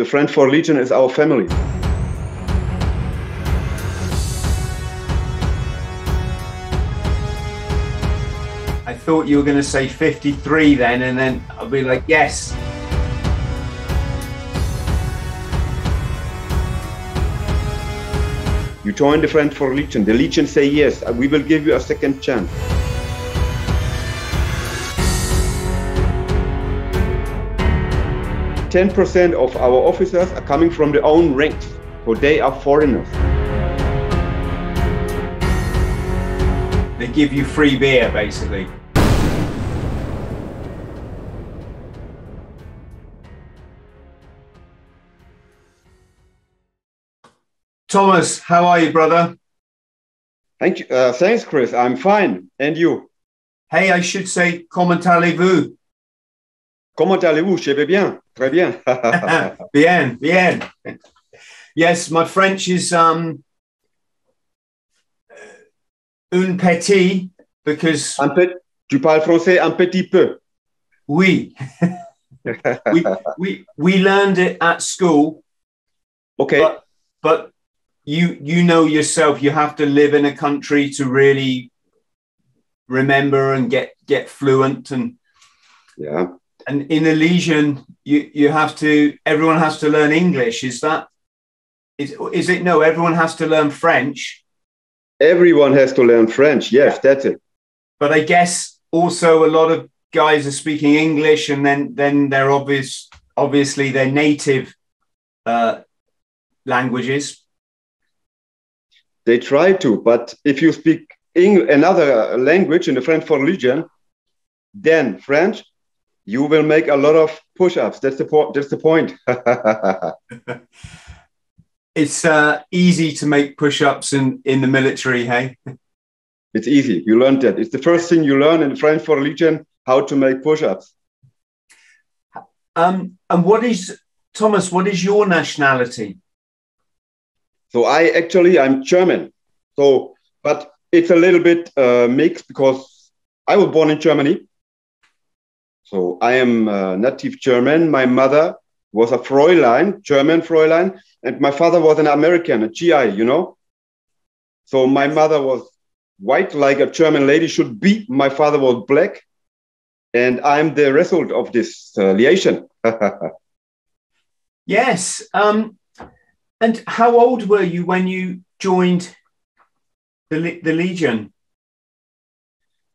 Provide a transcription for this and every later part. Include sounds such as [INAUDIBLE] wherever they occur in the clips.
the French Foreign Legion is our family. I thought you were going to say 53 then, and then I'll be like, yes. You join the French Foreign Legion. The Legion say yes. We will give you a second chance. Ten percent of our officers are coming from their own ranks, so they are foreigners. They give you free beer, basically. Thomas, how are you, brother? Thank you. Uh, thanks, Chris. I'm fine. And you? Hey, I should say, comment allez-vous? Comment allez-vous? Je vais bien. Très bien. [LAUGHS] [LAUGHS] bien, bien. Yes, my French is um, un petit because. Un tu parles français un petit peu. Oui. [LAUGHS] we, we, we learned it at school. Okay. But, but you you know yourself you have to live in a country to really remember and get get fluent and yeah and in legion you you have to everyone has to learn english. Is that is, is it no everyone has to learn french. Everyone has to learn french yes yeah. that's it. But i guess also a lot of guys are speaking english and then then they're obvious obviously their native uh, languages. They try to, but if you speak Eng- another language in the French Foreign Legion, then French, you will make a lot of push-ups. That's the point. That's the point. [LAUGHS] it's uh, easy to make push-ups in in the military. Hey, [LAUGHS] it's easy. You learned that. It's the first thing you learn in French Foreign Legion how to make push-ups. Um, and what is Thomas? What is your nationality? So I actually I'm German. So, but it's a little bit uh, mixed because I was born in Germany. So I am uh, native German. My mother was a Fräulein, German Fräulein, and my father was an American, a GI, you know. So my mother was white, like a German lady should be. My father was black, and I'm the result of this uh, liaison. [LAUGHS] yes. Um, and how old were you when you joined the, the Legion?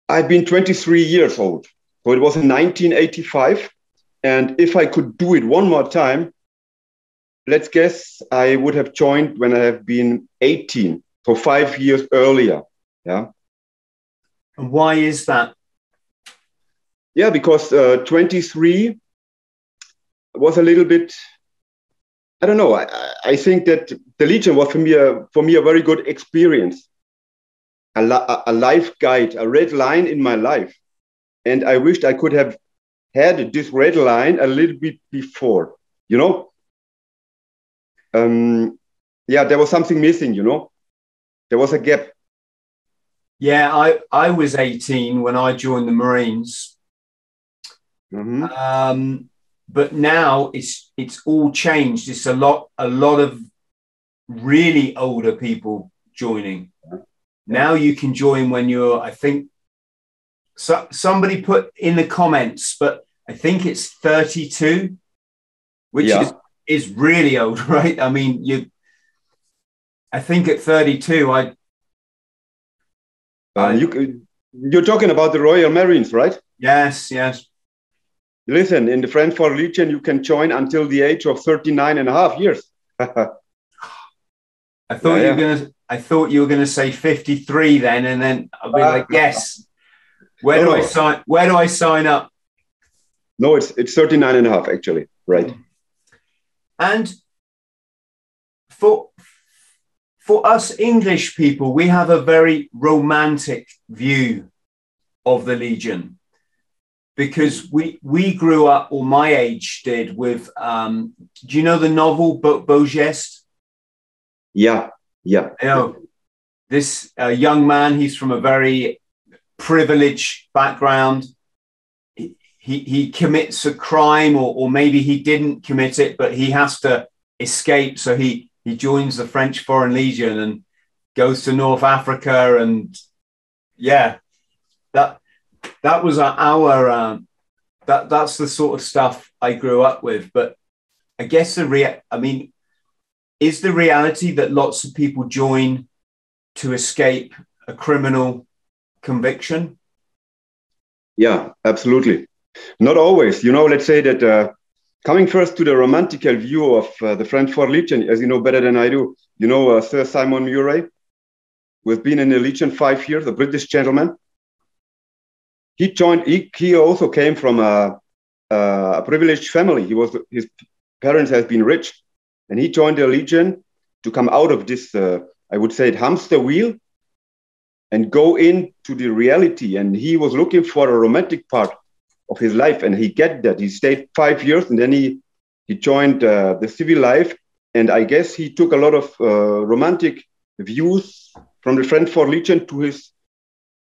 I've been 23 years old. So it was in 1985. And if I could do it one more time, let's guess I would have joined when I have been 18, so five years earlier. Yeah. And why is that? Yeah, because uh, 23 was a little bit I don't know. I, I think that the Legion was for me a, for me a very good experience, a, a life guide, a red line in my life, and I wished I could have had this red line a little bit before. You know, um, yeah, there was something missing. You know, there was a gap. Yeah, I I was 18 when I joined the Marines. Mm-hmm. Um, but now it's it's all changed. It's a lot a lot of really older people joining. Now you can join when you're. I think so, somebody put in the comments, but I think it's 32, which yeah. is is really old, [LAUGHS] right? I mean, you. I think at 32, I. Uh, you you're talking about the Royal Marines, right? Yes, yes. Listen, in the French Foreign Legion, you can join until the age of 39 and a half years. [LAUGHS] I thought yeah, you were gonna. I thought you were gonna say 53 then, and then I'll be uh, like, yes. Where no, do no. I sign? Where do I sign up? No, it's it's 39 and a half actually, right? And for for us English people, we have a very romantic view of the Legion because we we grew up, or my age did, with. Um, do you know the novel Beau, Beau Geste? Yeah, yeah. You know, this uh, young man. He's from a very privileged background. He, he, he commits a crime or, or maybe he didn't commit it, but he has to escape. So he, he joins the French Foreign Legion and goes to North Africa. And yeah, that, that was our, um, that, that's the sort of stuff I grew up with. But I guess the rea- I mean, is the reality that lots of people join to escape a criminal conviction? Yeah, absolutely. Not always. You know, let's say that uh, coming first to the romantical view of uh, the French Foreign Legion, as you know better than I do, you know uh, Sir Simon Murray, who has been in the Legion five years, a British gentleman. He joined. He, he also came from a, a privileged family. He was his parents have been rich, and he joined the Legion to come out of this, uh, I would say, it hamster wheel and go into the reality. And he was looking for a romantic part of his life, and he get that. He stayed five years, and then he he joined uh, the civil life. And I guess he took a lot of uh, romantic views from the French Foreign Legion to his,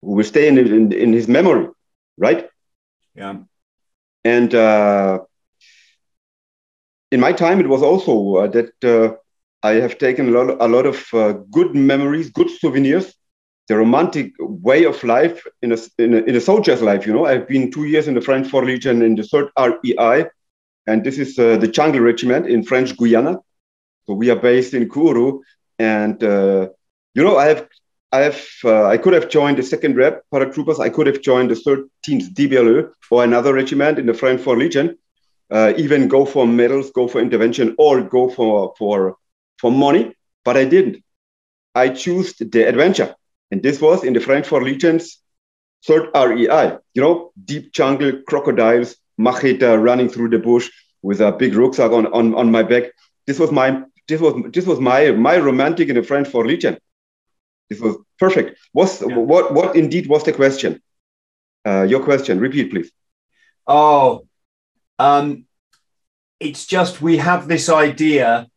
who will stay in, in, in his memory, right? Yeah. And uh, in my time, it was also uh, that uh, I have taken a lot, a lot of uh, good memories, good souvenirs the romantic way of life in a, in a, in a soldier's life. You know, I've been two years in the French Foreign Legion in the 3rd REI, and this is uh, the Jungle Regiment in French Guiana. So we are based in Kourou, and uh, you know, I have, I have, uh, I could have joined the second REP paratroopers. I could have joined the 13th DBLE or another regiment in the French Foreign Legion. Uh, even go for medals, go for intervention, or go for for for money, but I didn't. I chose the adventure and this was in the French Foreign Legion's third REI, you know, deep jungle, crocodiles, machete running through the bush with a big rucksack on, on, on my back. This was my this was this was my my romantic in the French Foreign Legion. This was perfect. Was yeah. what what indeed was the question? Uh, your question. Repeat, please. Oh, um, it's just we have this idea.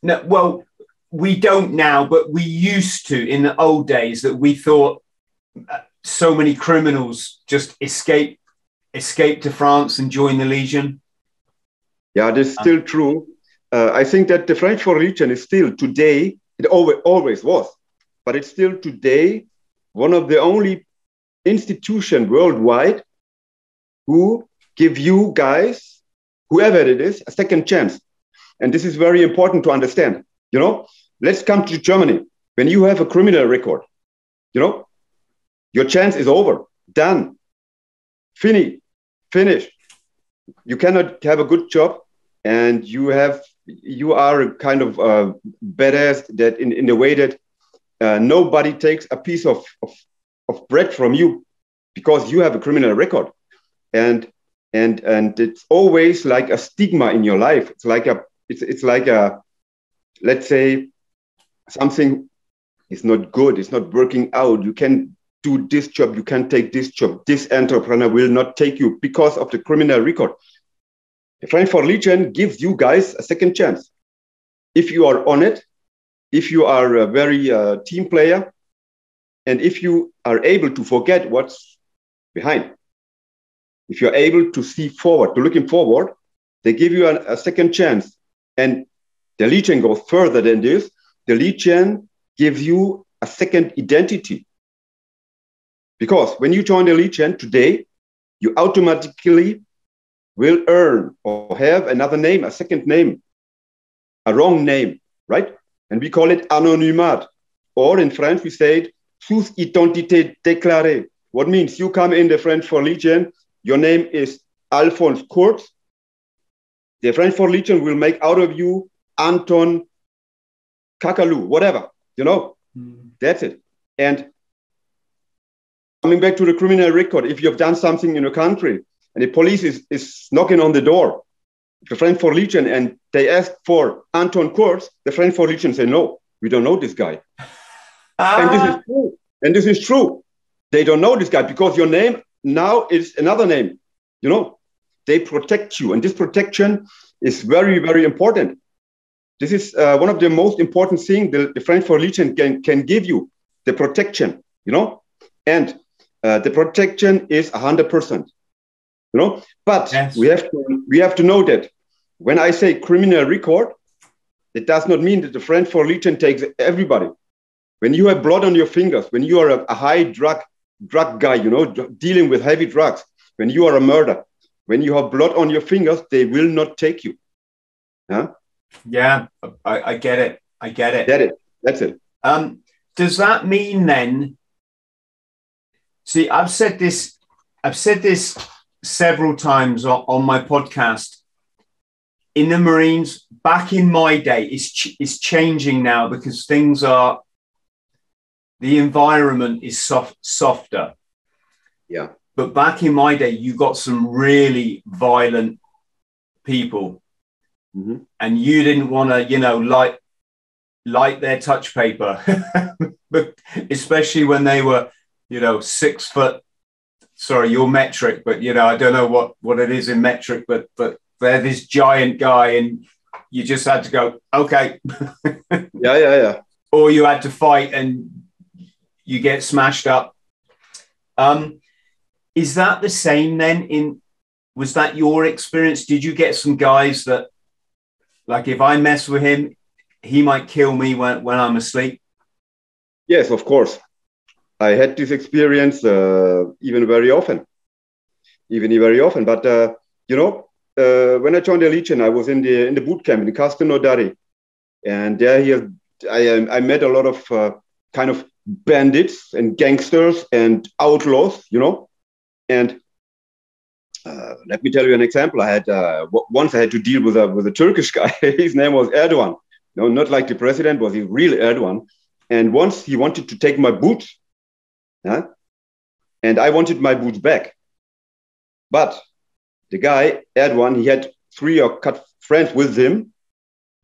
No, well, we don't now, but we used to in the old days that we thought uh, so many criminals just escape escape to France and join the Legion. Yeah, that's still um, true. Uh, I think that the French Foreign Legion is still today, it always, always was, but it's still today one of the only institution worldwide who give you guys, whoever it is, a second chance. And this is very important to understand. You know, Let's come to Germany. When you have a criminal record, you know, your chance is over, done, fini, finish. You cannot have a good job, and you have you are kind of uh, badass that in, in the way that uh, nobody takes a piece of, of, of bread from you because you have a criminal record and and and it's always like a stigma in your life it's like a it's, it's like a let's say something is not good, it's not working out, you can do this job, you can take this job, this entrepreneur will not take you because of the criminal record. The French Foreign Legion gives you guys a second chance. If you are on it, if you are a very uh, team player, and if you are able to forget what's behind, if you're able to see forward, to looking forward, they give you a, a second chance. And the Legion goes further than this the Legion gives you a second identity. Because when you join the Legion today, you automatically will earn or have another name, a second name, a wrong name, right? And we call it anonymat. Or in French, we say it sous identité déclarée. What means you come in the French Foreign Legion, your name is Alphonse Kurz. The French Foreign Legion will make out of you Anton Kakaloo, whatever, you know, mm. that's it. And coming back to the criminal record, if you have done something in a country and the police is, is knocking on the door, the French Foreign Legion, and they ask for Anton Kurz, the French Foreign Legion say, no, we don't know this guy. Ah. And this is true. And this is true. They don't know this guy because your name now is another name. You know, they protect you. And this protection is very, very important. This is uh, one of the most important things the, the French Foreign Legion can, can give you, the protection, you know? And uh, the protection is 100%. you know. But Yes. we have to we have to know that when I say criminal record, it does not mean that the French Foreign Legion takes everybody. When you have blood on your fingers, when you are a, a high drug drug guy, you know, dealing with heavy drugs, when you are a murder, when you have blood on your fingers, they will not take you. Yeah, I, I get it. I get it. That it. That's it. Um, does that mean then? See, I've said this. I've said this several times on, on my podcast. In the Marines, back in my day, it's ch- it's changing now because things are. The environment is soft, softer. Yeah. But back in my day, you got some really violent people, Mhm. and you didn't want to, you know, light light their touch paper, [LAUGHS] but especially when they were, you know, six foot. Sorry, you're metric, but you know, I don't know what what it is in metric, but but they're this giant guy, and you just had to go, okay, [LAUGHS] Yeah, yeah, yeah. or you had to fight and you get smashed up. Um, is that the same then? In was that your experience? Did you get some guys that, like, if I mess with him, he might kill me when, when I'm asleep? Yes, of course. I had this experience uh, even very often, even very often. But uh, you know, uh, when I joined the Legion, I was in the in the boot camp in Castelnaudary, and there he, I um, I met a lot of uh, kind of bandits and gangsters and outlaws, you know, and. Uh, let me tell you an example. I had uh, once I had to deal with a with a Turkish [LAUGHS] guy. His name was Erdogan. No, not like the president, was he real Erdogan? And once he wanted to take my boots, yeah, and I wanted my boots back. But the guy, Erdogan, he had three or cut friends with him,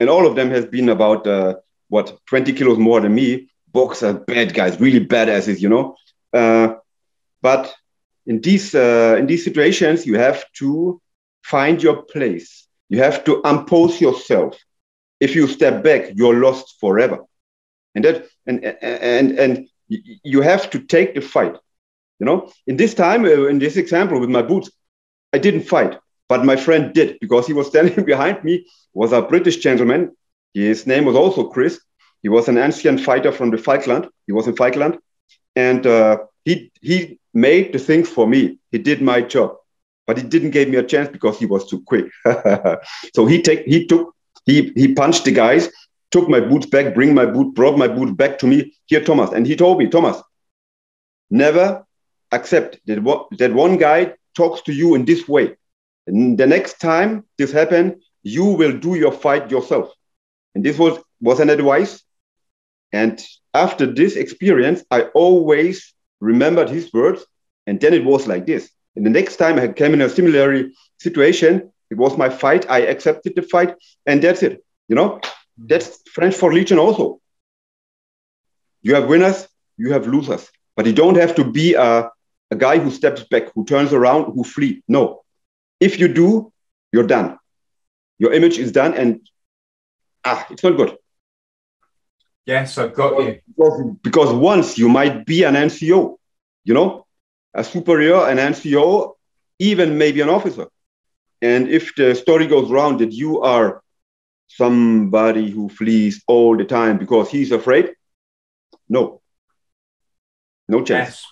and all of them has been about uh, what 20 kilos more than me. Boxer, bad guys, really badasses, you know. Uh, but in these uh, in these situations, you have to find your place. You have to impose yourself. If you step back, you're lost forever. And that and and and you have to take the fight. You know in this time uh, in this example with my boots i didn't fight but my friend did because he was standing [LAUGHS] behind me was a british gentleman. His name was also chris. He was an ancient fighter from the falkland. He was in falkland and uh, he he made the things for me he did my job but he didn't give me a chance because he was too quick [LAUGHS] so he take he took he he punched the guys took my boots back, bring my boot, brought my boot back to me. Here, Thomas. And he told me, Thomas, never accept that, what, that one guy talks to you in this way. And the next time this happens, you will do your fight yourself. And this was, was an advice. And after this experience, I always remembered his words. And then it was like this. And the next time I came in a similar situation, it was my fight. I accepted the fight, and that's it. You know, that's French Foreign Legion also. You have winners, you have losers, but you don't have to be a, a guy who steps back, who turns around, who flee. No. If you do, you're done. Your image is done, and ah, it's not good. Yes, I've got you. Because, because once you might be an NCO, you know, a superior, an NCO, even maybe an officer. And if the story goes around that you are somebody who flees all the time because he's afraid? No. No chance.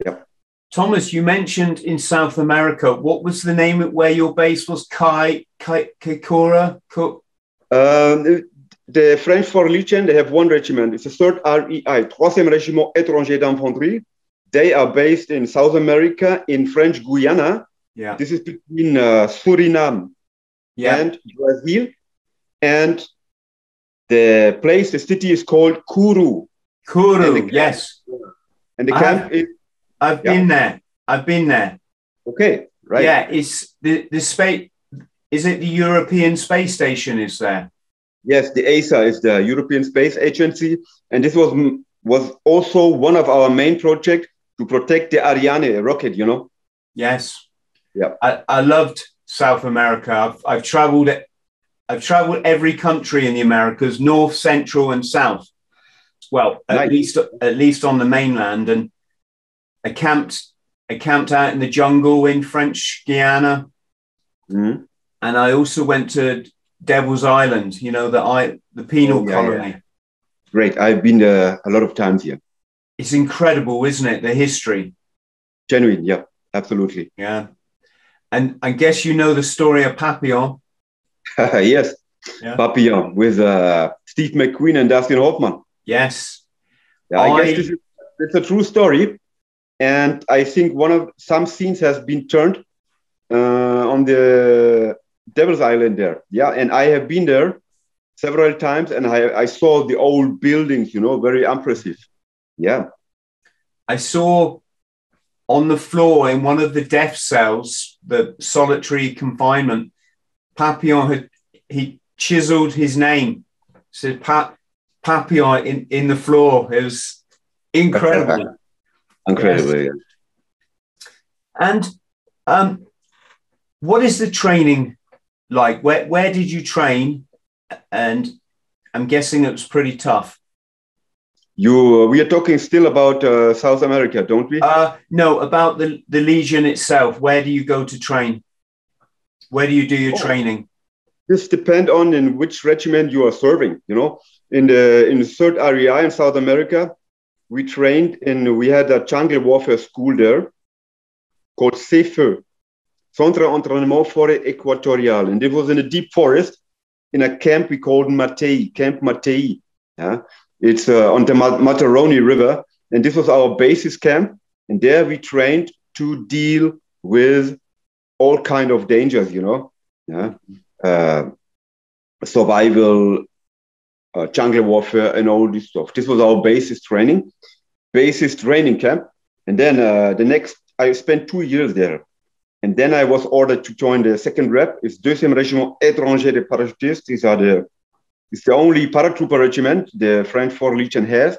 Yes. Yep. Thomas, you mentioned in South America. What was the name of where your base was? Kai Kai Kaikora? Ko- Um, the French Foreign Legion, they have one regiment. It's the third REI, Troisième Régiment Étranger d'Infanterie. They are based in South America, in French Guiana. yeah. This is between uh, Suriname Yeah. and Brazil. And the place, the city is called Kourou. Kourou. and the- yes. And the I camp is I've Yeah. been there. I've been there. okay, right? Yeah. It's the, the space. Is it the European Space Station is there? Yes, the ESA is the European Space Agency, and this was was also one of our main projects to protect the Ariane rocket. You know. Yes. Yeah. I, I loved South America. I've, I've traveled. I've traveled every country in the Americas, north, central, and south. Well, at Nice. least at least on the mainland, and I camped I camped out in the jungle in French Guiana. Mhm. And I also went to Devil's Island, you know, the, I, the penal yeah, colony. yeah. Great. I've been uh, a lot of times here. It's incredible, isn't it? The history. Genuine. Yeah, absolutely. Yeah. And I guess you know the story of Papillon. [LAUGHS] yes. Yeah. Papillon with uh, Steve McQueen and Dustin Hoffman. Yes. Yeah, I, I- guess this is it's a true story, and I think one of some scenes has been turned uh, on the Devil's Island there. Yeah, and I have been there several times, and I, I saw the old buildings. You know, very impressive. Yeah, I saw on the floor in one of the death cells, the solitary confinement, Papillon had he chiseled his name, said Pat Papillon in, in the floor. It was incredible. [LAUGHS] incredible. yeah. and um, what is the training like? Where where did you train? And I'm guessing it was pretty tough. You, we are talking still about uh, South America, don't we? Uh, no, about the, the Legion itself. Where do you go to train? Where do you do your Oh. training? this depend on in which regiment you are serving you know in the in the third REI in south america we trained in we had a jungle warfare school there called CFE, centre entraînement forêt équatoriale and it was in a deep forest in a camp we called matei camp matei. Yeah. It's uh, on the Ma- mataroni river. And this was our basis camp. And there we trained to deal with all kind of dangers you know. Yeah. Uh, survival, uh, jungle warfare, and all this stuff. This was our basis training, basis training camp. And then uh, the next, I spent two years there. And then I was ordered to join the second REP. It's Deuxième Régiment Étranger de Parachutistes. These are the, it's the only paratrooper regiment the French Foreign Legion has.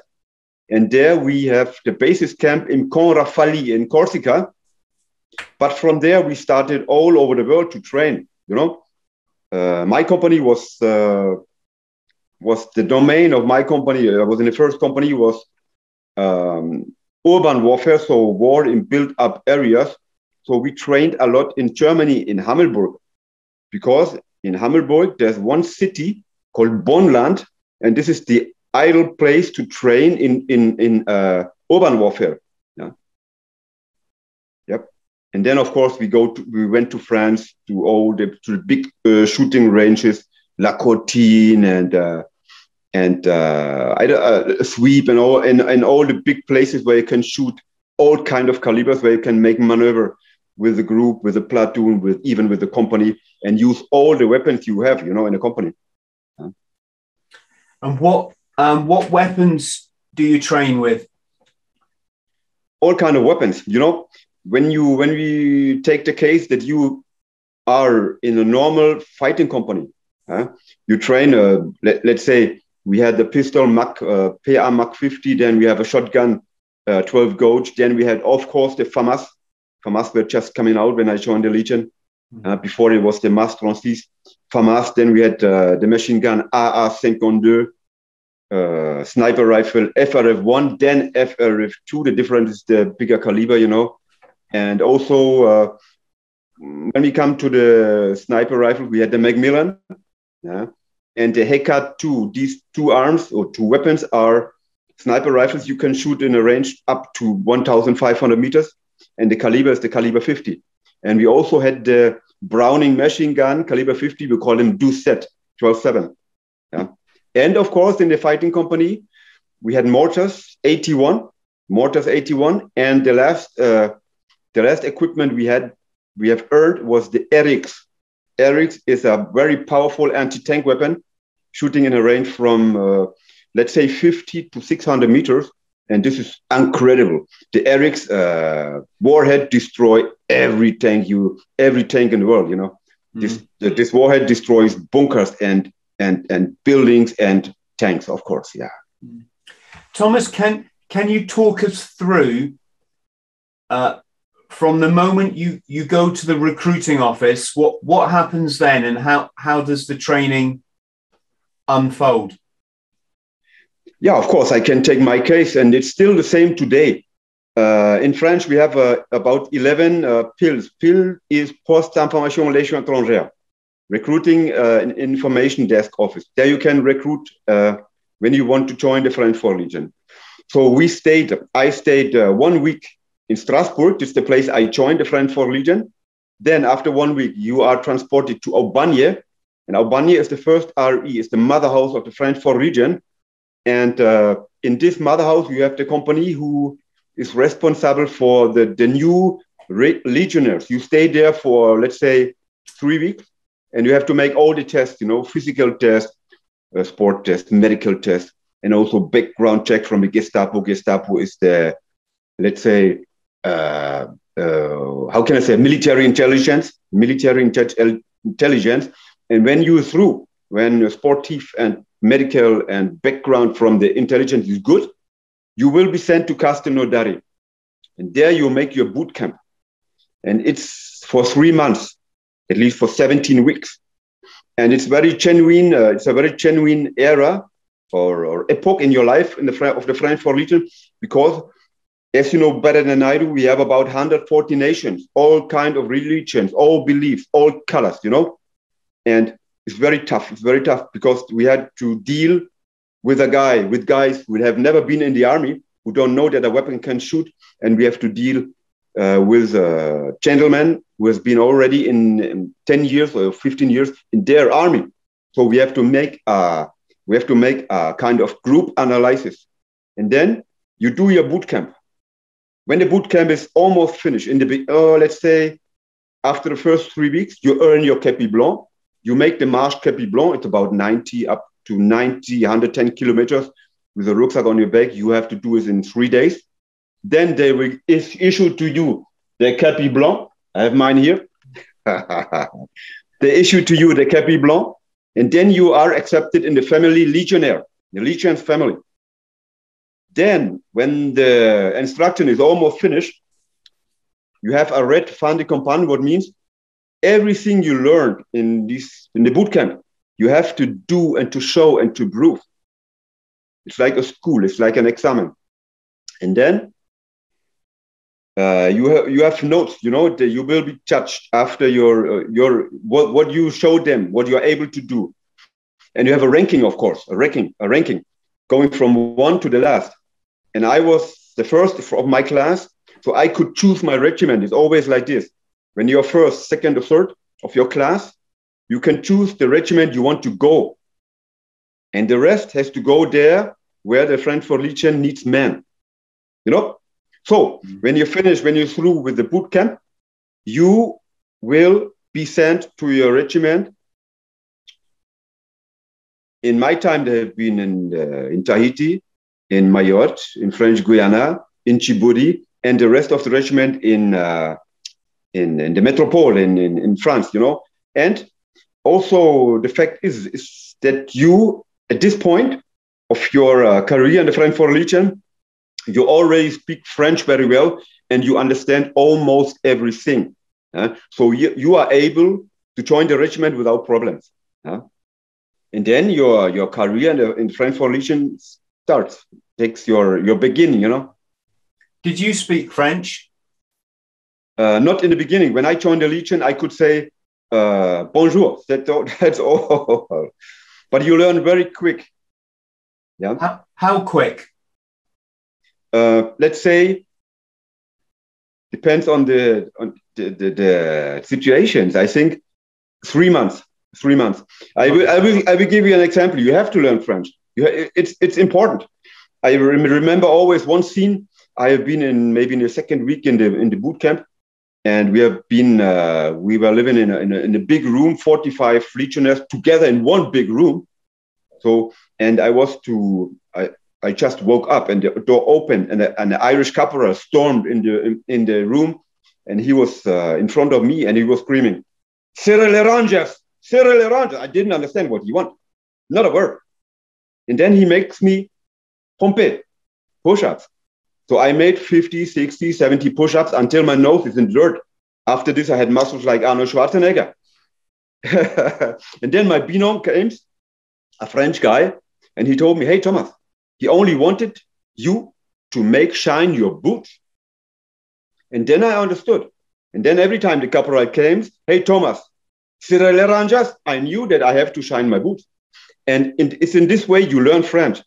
And there we have the basis camp in Camp Raffalli in Corsica. But from there, we started all over the world to train, you know uh, my company was uh, was the domain of my company. I was in the first company was um, urban warfare, so war in built-up areas. So we trained a lot in Germany in Hammelburg, because in Hammelburg there's one city called Bonnland, and this is the ideal place to train in in in uh, urban warfare. Yeah. Yep. And then, of course, we go to, we went to France to all the to the big uh, shooting ranges, La Courtine and uh, and uh, I, uh, Suippes and all and, and all the big places where you can shoot all kind of calibers, where you can make maneuver with the group, with the platoon, with even with the company, and use all the weapons you have, you know, in a company. And what um, what weapons do you train with? all kind of weapons you know when you when we take the case that you are in a normal fighting company you train uh, let, let's say we had the pistol MAC, uh, PA MAC 50 then we have a shotgun uh, 12 gauge then we had of course the FAMAS FAMAS were just coming out when I joined the Legion uh, before it was the Mas Francis FAMAS then we had uh, the machine gun AA52 uh, sniper rifle FRF1, then FRF2. The difference is the bigger caliber, you know. And also, uh, when we come to the sniper rifle, we had the McMillan, yeah, and the Hecate 2. These two arms or two weapons are sniper rifles you can shoot in a range up to 1,500 meters, and the caliber is the caliber 50. And we also had the Browning machine gun, caliber 50. We call them Doucet 12.7. Yeah. And of course, in the fighting company, we had mortars 81, mortars 81, and the last uh, the last equipment we had we have earned was the Eryx. Eryx is a very powerful anti-tank weapon, shooting in a range from uh, let's say 50 to 600 meters, and this is incredible. The Eryx uh, warhead destroy every tank you every tank in the world. You know, this this warhead destroys bunkers and and and buildings and tanks, of course. Yeah. Thomas, can can you talk us through uh, from the moment you you go to the recruiting office, what what happens then, and how how does the training unfold? Yeah, of course, I can take my case, and it's still the same today. uh, in French, we have uh, about 11 uh, PILs. PIL is Poste Information Relations Étrangères, Recruiting uh, Information Desk Office. There you can recruit uh, when you want to join the French Foreign Legion. So we stayed, I stayed uh, one week in Strasbourg. Is the place I joined the French Foreign Legion. Then after one week, you are transported to Aubagne. And Aubagne is the first RE, it's the mother house of the French Foreign Legion. And in this mother house, you have the company who is responsible for the, the new legionnaires. You stay there for, let's say, three weeks, and you have to make all the tests, you know, physical tests, uh, sport tests, medical tests, and also background check from the Gestapo. Gestapo is the, let's say, uh, uh, how can I say, military intelligence, military intelligence. And when you're through, when sportive and medical and background from the intelligence is good, you will be sent to Castelnaudary. And there you make your boot camp. And it's for three months, at least for 17 weeks. And it's very genuine, uh, it's a very genuine era or, or epoch in your life in the, of the French Foreign Legion, because as you know better than I do, we have about 140 nations, all kind of religions, all beliefs, all colors, you know? And it's very tough. It's very tough because we had to deal with a guy, with guys who have never been in the army, who don't know that a weapon can shoot, and we have to deal uh, with a gentleman who has been already in, in, 10 years or 15 years in their army. So we have to make a, we have to make a kind of group analysis. And then you do your boot camp. When the boot camp is almost finished, in the oh, let's say after the first three weeks, you earn your Kepi Blanc. You make the Marche Kepi Blanc. It's about 90 up to 90, 110 kilometers with a rucksack on your back. You have to do it in three days. Then they will is issue to you the Kepi Blanc. I have mine here. [LAUGHS] they issue to you the Kepi Blanc, and then you are accepted in the family legionnaire, the legion's family. Then, when the instruction is almost finished, you have a red fin de campagne, what means everything you learned in this in the boot camp you have to do and to show and to prove. It's like a school, it's like an exam. And then uh, you have you have notes. You know that you will be judged after your uh, your what what you show them, what you are able to do, and you have a ranking, of course, a ranking, a ranking, going from one to the last. And I was the first of my class, so I could choose my regiment. It's always like this: when you're first, second, or third of your class, you can choose the regiment you want to go. And the rest has to go there where the French Foreign Legion needs men. You know? So mm-hmm. when you finish, when you're through with the boot camp, you will be sent to your regiment. In my time, they have been in, uh, in Tahiti, in Mayotte, in French Guiana, in Djibouti, and the rest of the regiment in, uh, in, in, the metropole in, in, in France, you know. And also the fact is, is that you at this point of your uh, career in the French Foreign Legion, you already speak French very well and you understand almost everything. Uh, so you, you are able to join the regiment without problems. Uh, and then your your career in the, in Foreign Legion starts, takes your your beginning, you know. Did you speak French? Uh, not in the beginning. When I joined the Legion, I could say uh, bonjour. That's all, [LAUGHS] that's all. but you learn very quick. Yeah. How, how quick? Uh, let's say depends on the on the, the, the, situations. I think three months. Three months. I will, I will I will give you an example. You have to learn French. You, it's it's important. I remember always one scene. I have been in maybe in the second week in the in the boot camp, and we have been uh, we were living in a, in a, in, a, big room 45 legionnaires together in one big room. So and i was to i i just woke up and the door opened and, a, and the irish caporal stormed in the in, in, the room. And he was uh, in front of me and he was screaming cyril rangers cyril rangers i didn't understand what he wanted. Not a word. And then he makes me pompe push-ups so I made 50, 60, 70 push ups until my nose is in dirt. After this, I had muscles like Arnold Schwarzenegger. [LAUGHS] and then my binôme came, a French guy, and he told me, Hey, Thomas, he only wanted you to make shine your boots And then I understood. And then every time the caporal came, hey, Thomas, Ranjas, I knew that I have to shine my boots. And it's in this way you learn French.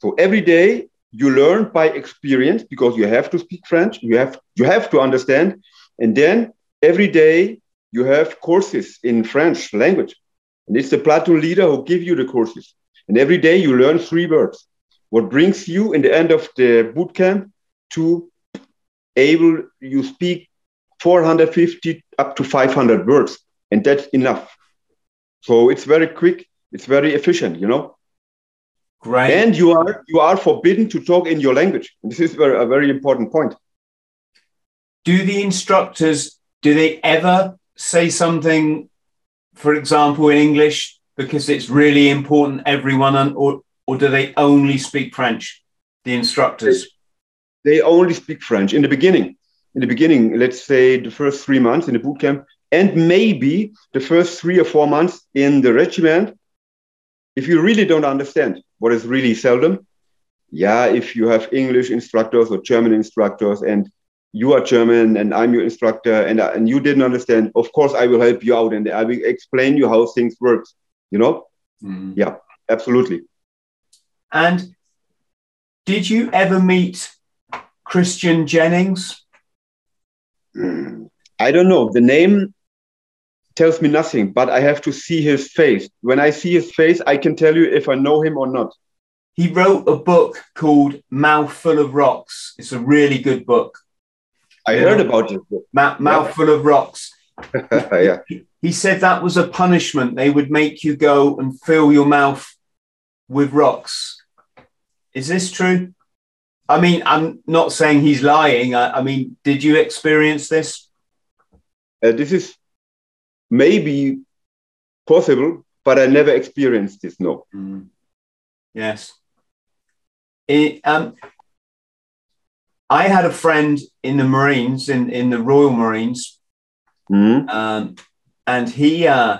So every day you learn by experience because you have to speak French, you have, you have to understand. And then every day you have courses in French language. And it's the platoon leader who give you the courses. And every day you learn three words. What brings you in the end of the boot camp to able, you speak 450 up to 500 words, and that's enough. So it's very quick, it's very efficient, you know. Great. And you are you are forbidden to talk in your language. This is a very important point. Do the instructors do they ever say something, for example, in English because it's really important everyone, or or do they only speak French? The instructors. They only speak French in the beginning in the beginning, let's say the first three months in the boot camp, and maybe the first three or four months in the regiment, if you really don't understand what is really seldom, yeah, if you have English instructors or German instructors and you are German and I'm your instructor and, and you didn't understand, of course I will help you out and I will explain you how things work, you know? Mm. Yeah, absolutely. And did you ever meet Christian Jennings? I don't know. The name tells me nothing, but I have to see his face. When I see his face, I can tell you if I know him or not. He wrote a book called Mouthful of Rocks. It's a really good book. I heard about it. Ma- Mouthful yeah. of Rocks. [LAUGHS] yeah. He said that was a punishment. They would make you go and fill your mouth with rocks. Is this true? I mean, I'm not saying he's lying. I, I mean, did you experience this? Uh, this is maybe possible, but I never experienced this. No. Mm. Yes. It, um, I had a friend in the Marines, in, in the Royal Marines, mm. um, and he uh,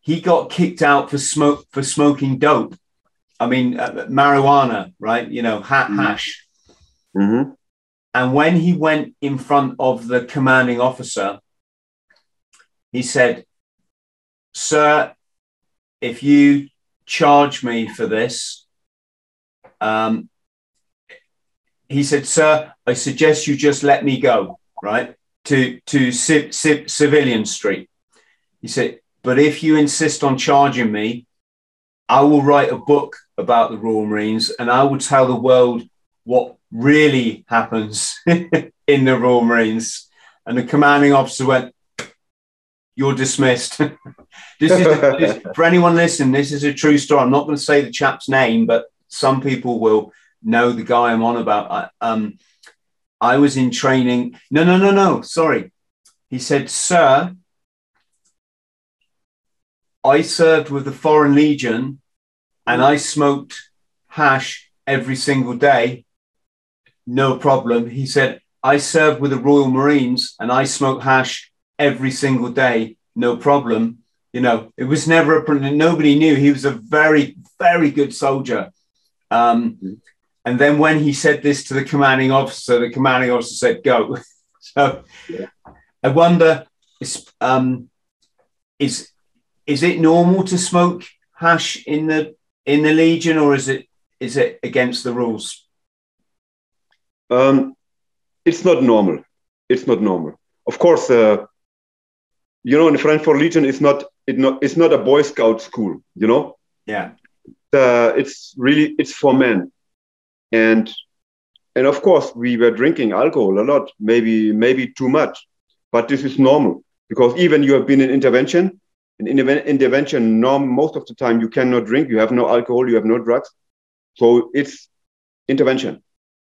he got kicked out for smoke for smoking dope. I mean, uh, marijuana, right? You know, ha- mm-hmm. hash. Mm-hmm. And when he went in front of the commanding officer, he said, Sir, if you charge me for this, um, he said, Sir, I suggest you just let me go, right? To, to C- C- Civilian Street. He said, But if you insist on charging me, I will write a book about the Royal Marines and I will tell the world what really happens [LAUGHS] in the Royal Marines. And the commanding officer went, You're dismissed. [LAUGHS] this is this, [LAUGHS] for anyone listening, this is a true story. I'm not going to say the chap's name, but some people will know the guy I'm on about. I, um, I was in training. No, no, no, no. Sorry. He said, Sir, I served with the Foreign Legion and I smoked hash every single day. No problem. He said, I served with the Royal Marines and I smoked hash every single day. No problem. You know, it was never a problem. nobody knew he was a very, very good soldier. Um, mm-hmm. and then when he said this to the commanding officer, the commanding officer said, "Go." [LAUGHS] so yeah. I wonder, is um, is is it normal to smoke hash in the in the Legion, or is it is it against the rules? Um, it's not normal. It's not normal. Of course, uh, you know, in the French Foreign Legion, it's not it not it's not a Boy Scout school. You know. Yeah. Uh, it's really it's for men, and and of course we were drinking alcohol a lot, maybe maybe too much, but this is normal because even you have been in intervention, in intervention norm most of the time you cannot drink you have no alcohol you have no drugs so it's intervention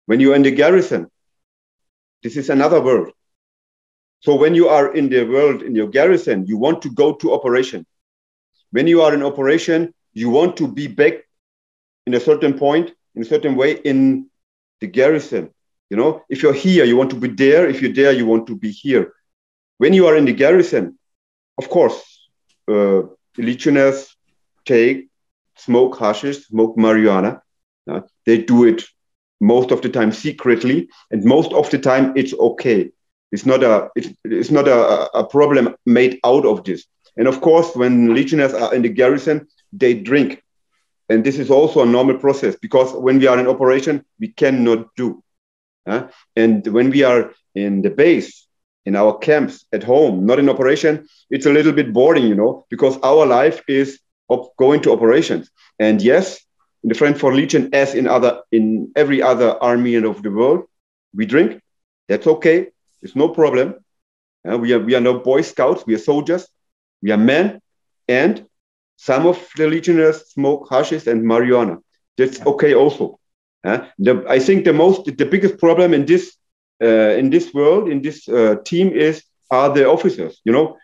when you're in the garrison this is another world so when you are in the world in your garrison you want to go to operation when you are in operation you want to be back in a certain point in a certain way in the garrison you know if you're here you want to be there if you're there you want to be here when you are in the garrison of course uh, legionnaires take, smoke hashish, smoke marijuana. Uh, they do it most of the time secretly, and most of the time it's okay. It's not a it's, it's not a, a problem made out of this. And of course, when legionnaires are in the garrison, they drink. And this is also a normal process because when we are in operation, we cannot do. And when we are in the base, in our camps, at home, not in operation, it's a little bit boring, you know, because our life is going to operations. And yes, in the French Foreign Legion, as in other in every other army of the world, we drink. That's okay. It's no problem. Uh, we are we are no Boy Scouts. We are soldiers. We are men, and some of the legionnaires smoke hashish and marijuana. That's okay also. Uh, the, I think the most the biggest problem in this uh, in this world in this uh, team is are the officers. You know,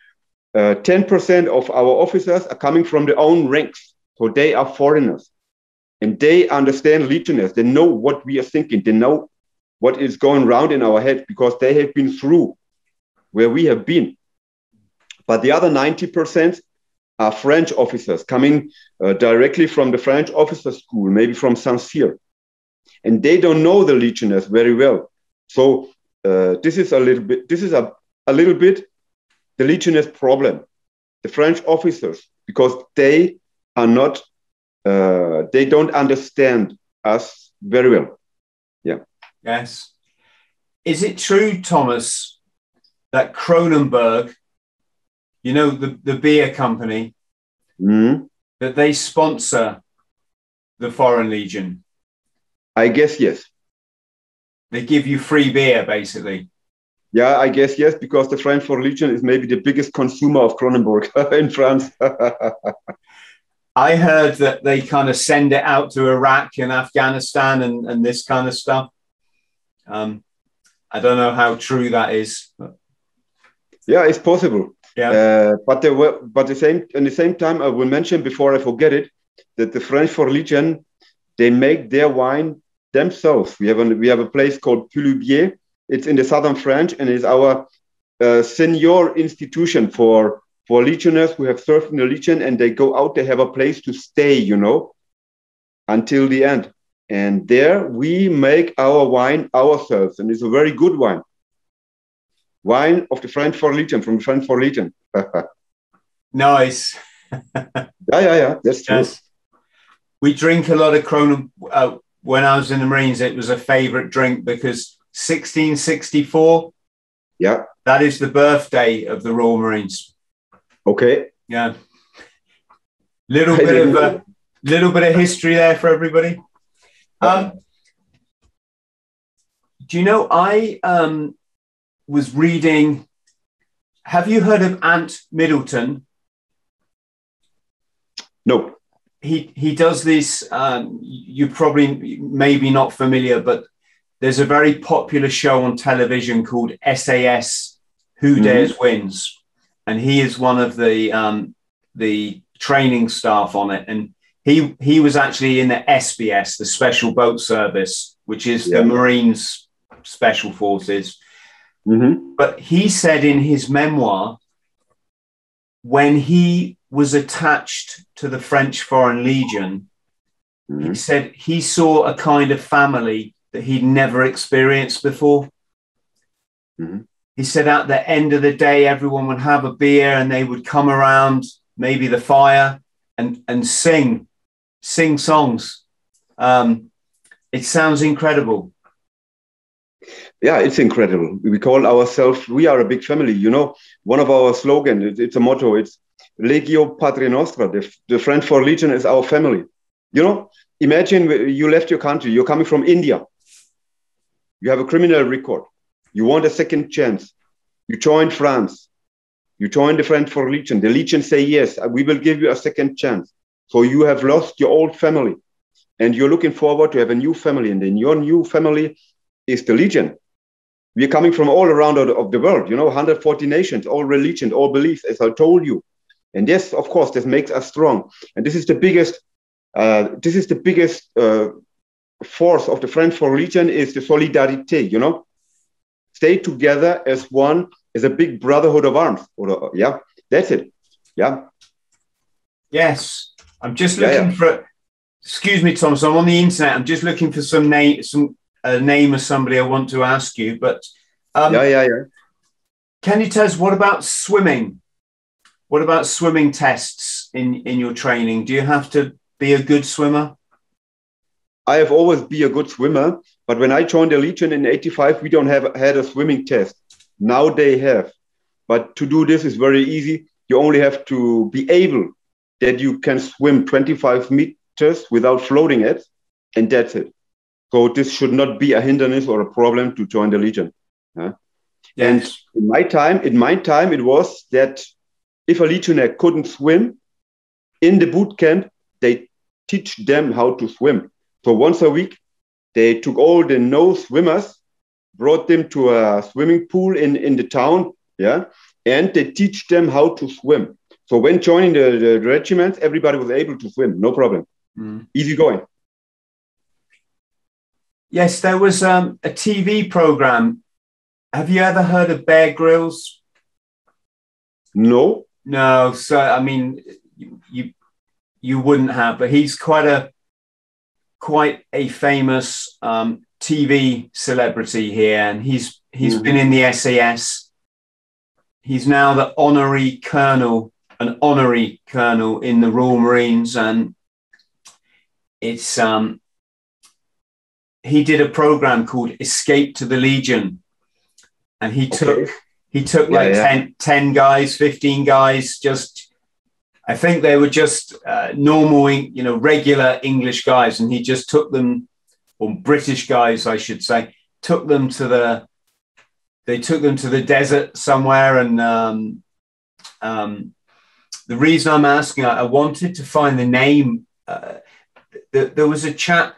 uh, ten percent of our officers are coming from their own ranks, so they are foreigners, and they understand legionnaires. They know what we are thinking. They know what is going round in our head because they have been through where we have been. But the other 90% are French officers coming uh, directly from the French officer school, maybe from Saint Cyr. And they don't know the legionnaires very well. So uh, this is a little bit, this is a, a little bit the legionnaires problem, the French officers, because they are not, uh, they don't understand us very well. Yeah. Yes. Is it true, Thomas, that Kronenbourg, you know, the, the beer company, mm. that they sponsor the Foreign Legion? I guess yes. They give you free beer, basically. Yeah, I guess yes, because the French Foreign Legion is maybe the biggest consumer of Kronenbourg [LAUGHS] in France. I heard that they kind of send it out to Iraq and Afghanistan and, and this kind of stuff. Um, I don't know how true that is. But... Yeah, it's possible. Yeah. Uh, but there were, but the same, in the same time, I will mention before I forget it that the French for Legion they make their wine themselves. We have a, we have a place called Puyloubier. It's in the southern French and is our uh, senior institution for for legionnaires who have served in the legion and they go out. They have a place to stay, you know, until the end. And there we make our wine ourselves, and it's a very good wine. Wine of the French Foreign Legion, from the French Foreign Legion. [LAUGHS] nice. [LAUGHS] yeah, yeah, yeah. That's true. Yes. We drink a lot of Cronin. Uh, when I was in the Marines, it was a favorite drink because 1664. Yeah. That is the birthday of the Royal Marines. Okay. Yeah. Little bit of a little bit of history there for everybody. Um, do you know, I um, was reading. Have you heard of Ant Middleton? No. He he does this. Um, you probably maybe not familiar, but there's a very popular show on television called SAS Who mm-hmm. Dares Wins, and he is one of the um, the training staff on it. And he he was actually in the SBS, the Special Boat Service, which is yeah. the Marines Special Forces. Mm-hmm. But he said in his memoir, when he was attached to the French Foreign Legion, mm-hmm. he said he saw a kind of family that he'd never experienced before. Mm-hmm. He said at the end of the day, everyone would have a beer and they would come around maybe the fire and, and sing sing songs. Um, it sounds incredible. Yeah, it's incredible. We call ourselves, we are a big family. You know, one of our slogans, it's, it's a motto, it's Legio Patria Nostra. The, the French Foreign Legion is our family. You know, imagine you left your country, you're coming from India. You have a criminal record. You want a second chance. You join France. You join the French for Legion. The Legion say, yes, we will give you a second chance. So you have lost your old family and you're looking forward to have a new family. And then your new family is the Legion. We're coming from all around of the world, you know, 140 nations, all religions, all beliefs, as I told you. And yes, of course, this makes us strong. And this is the biggest, uh, this is the biggest uh, force of the French for Legion is the solidarité, you know, stay together as one, as a big brotherhood of arms. Or, yeah, that's it. Yeah. Yes. I'm just looking yeah, yeah. for. Excuse me, Thomas. I'm on the internet. I'm just looking for some name, some a name of somebody I want to ask you, but um, yeah, yeah, yeah. Can you tell us what about swimming? What about swimming tests in in your training? Do you have to be a good swimmer? I have always been a good swimmer, but when I joined the Legion in '85, we don't have had a swimming test. Now they have, but to do this is very easy. You only have to be able that you can swim 25 meters without floating it, and that's it. So this should not be a hindrance or a problem to join the Legion. Yeah? Yes. And in my time, in my time, it was that if a legionnaire couldn't swim in the boot camp, they teach them how to swim. So once a week, they took all the no swimmers, brought them to a swimming pool in, in the town, yeah, and they teach them how to swim. So when joining the, the regiment, everybody was able to swim, no problem. Mm. Easy going. Yes, there was um, a TV program. Have you ever heard of Bear Grylls? No. No. So I mean, you, you wouldn't have, but he's quite a quite a famous um, TV celebrity here, and he's he's mm-hmm. been in the SAS. He's now the honorary colonel, an honorary colonel in the Royal Marines, and it's um, he did a program called Escape to the Legion, and he okay. took he took yeah, like yeah. 10, 10 guys, fifteen guys, just I think they were just uh, normal, you know, regular English guys, and he just took them, or British guys, I should say, took them to the, they took them to the desert somewhere, and um, um, the reason I'm asking, I, I, wanted to find the name. Uh, th- there was a chap,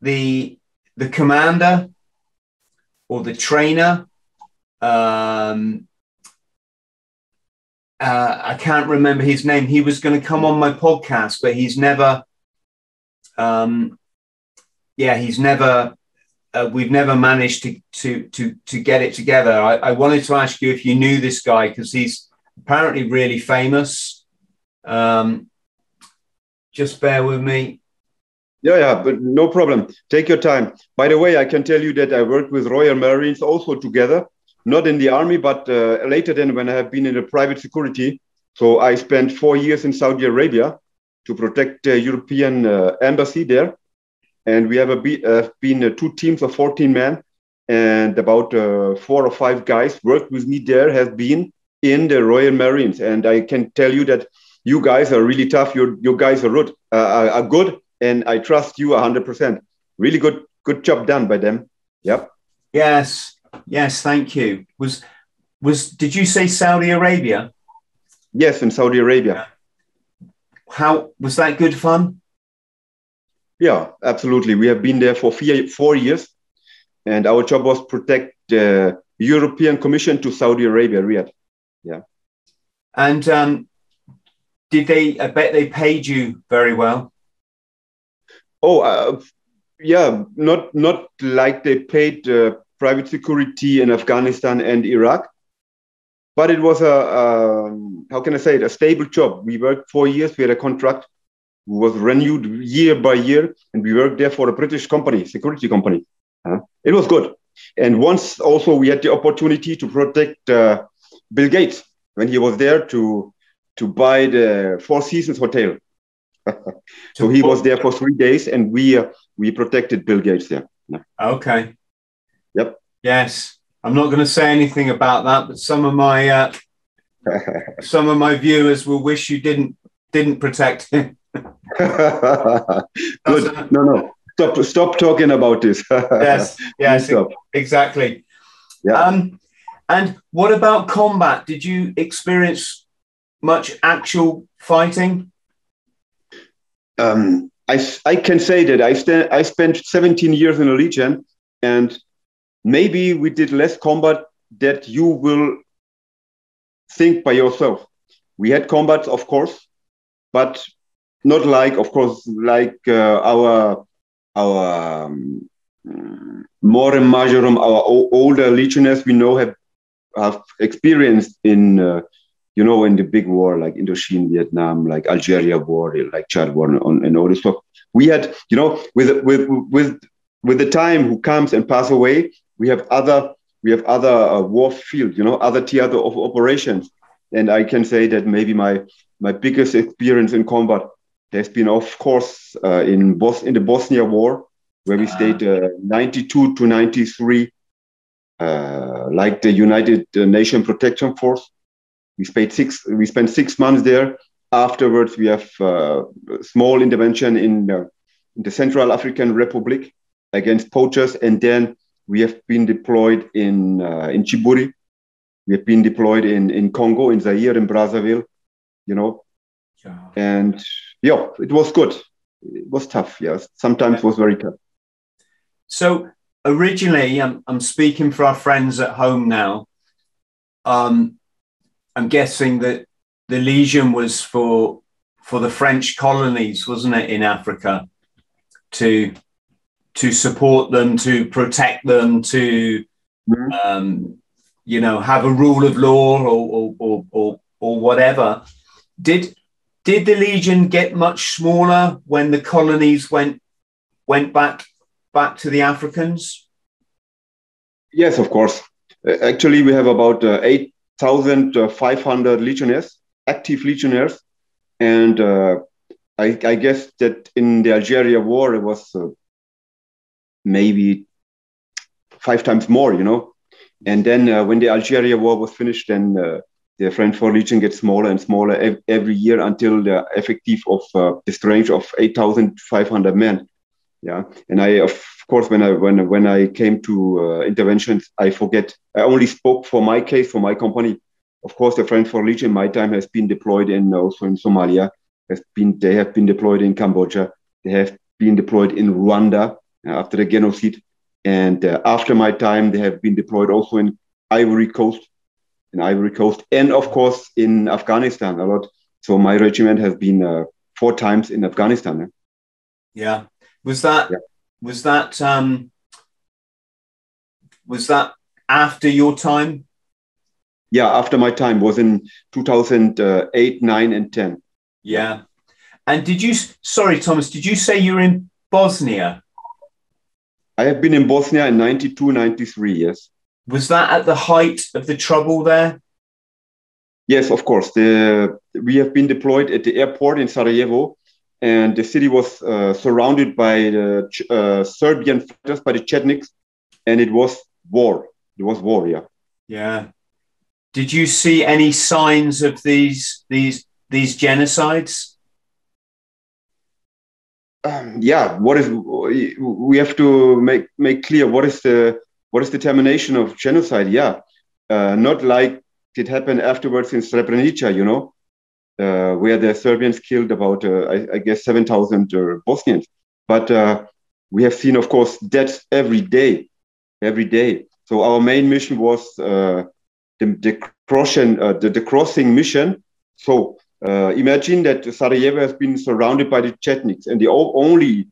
the the commander or the trainer. Um, uh, I can't remember his name. He was going to come on my podcast, but he's never. Um, yeah, he's never. Uh, we've never managed to to to to get it together. I, I wanted to ask you if you knew this guy because he's apparently really famous. Um, just bear with me. Yeah, yeah, but no problem. Take your time. By the way, I can tell you that I worked with Royal Marines also together not in the army, but uh, later then when I have been in the private security. So I spent four years in Saudi Arabia to protect the European uh, embassy there. And we have a, uh, been two teams of 14 men and about uh, four or five guys worked with me there has been in the Royal Marines. And I can tell you that you guys are really tough. You, you guys are good, uh, are good. And I trust you 100%. Really good, good job done by them. Yep. Yes, Yes, thank you. Was was did you say Saudi Arabia? Yes, in Saudi Arabia. How was that good fun? Yeah, absolutely. We have been there for four years, and our job was protect the European Commission to Saudi Arabia, Riyadh. Yeah. And um, did they? I bet they paid you very well. Oh, uh, yeah. Not not like they paid uh, private security in Afghanistan and Iraq. But it was a, um, how can I say it, a stable job. We worked four years. We had a contract was renewed year by year, and we worked there for a British company, security company. It was good. And once also we had the opportunity to protect uh, Bill Gates when he was there to to buy the Four Seasons Hotel. [LAUGHS] so he was there for three days, and we uh, we protected Bill Gates there. Yeah. Okay. Yep. Yes. I'm not going to say anything about that, but some of my uh, [LAUGHS] some of my viewers will wish you didn't didn't protect him. [LAUGHS] Good. No, no. Stop. Stop talking about this. yes. Yes. Stop. Exactly. Yeah. Um, and what about combat? Did you experience much actual fighting? Um, I, I can say that I, st- I spent 17 years in a legion and maybe we did less combat that you will think by yourself. We had combats, of course, but not like, of course, like uh, our our um, more majorum, our older legionnaires we know have have experienced in uh, you know in the big war like Indochine, Vietnam, like Algeria war, like Chad war, and, and all this stuff. We had you know with with with with the time who comes and pass away, we have other we have other uh, war field, you know, other theater of operations. And I can say that maybe my my biggest experience in combat has been, of course, uh, in Bos in the Bosnia War, where we uh-huh. stayed uh, 92 to 93, uh, like the United Nation Protection Force. We spent six we spent six months there. Afterwards, we have uh, small intervention in, uh, in the Central African Republic against poachers, and then we have been deployed in uh, in Djibouti. We have been deployed in in Congo, in Zaire, in Brazzaville. You know, yeah. and yeah, it was good. It was tough. Yes, sometimes it was very tough. So originally, I'm I'm speaking for our friends at home now. Um, I'm guessing that the Legion was for for the French colonies, wasn't it, in Africa, to to support them, to protect them, to mm-hmm. um, you know have a rule of law or or, or or whatever. Did did the Legion get much smaller when the colonies went went back back to the Africans? Yes, of course. Actually, we have about uh, eight thousand five hundred legionnaires, active legionnaires, and uh, I, I, guess that in the Algeria War it was uh, maybe five times more, you know. And then uh, when the Algeria war was finished, then uh, the French Foreign Legion gets smaller and smaller ev- every year until the effective of uh, the strength of 8,500 men. Yeah, and I of course when I when when I came to uh, interventions, I forget. I only spoke for my case for my company. Of course, the French Foreign Legion, my time has been deployed in also in Somalia. Has been they have been deployed in Cambodia. They have been deployed in Rwanda after the genocide. And uh, after my time, they have been deployed also in Ivory Coast, in Ivory Coast, and of course in Afghanistan a lot. So my regiment has been uh, four times in Afghanistan. Eh? Yeah, was that yeah. was that um, was that after your time? Yeah, after my time was in 2008, 9, and 10. Yeah. And did you, sorry, Thomas, did you say you were in Bosnia? I have been in Bosnia in 92, 93, yes. Was that at the height of the trouble there? Yes, of course. The, we have been deployed at the airport in Sarajevo, and the city was uh, surrounded by the uh, Serbian fighters, by the Chetniks, and it was war. It was war, yeah. Yeah. Did you see any signs of these these these genocides? um, yeah, what is we have to make make clear what is the what is the termination of genocide? Yeah, uh, not like it happened afterwards in Srebrenica, you know, where the Serbians killed about uh, I, I, guess seven thousand uh, Bosnians, but uh, we have seen, of course, deaths every day, every day. So our main mission was uh, the, the crossing the, the crossing mission. So uh, imagine that Sarajevo has been surrounded by the Chetniks, and the only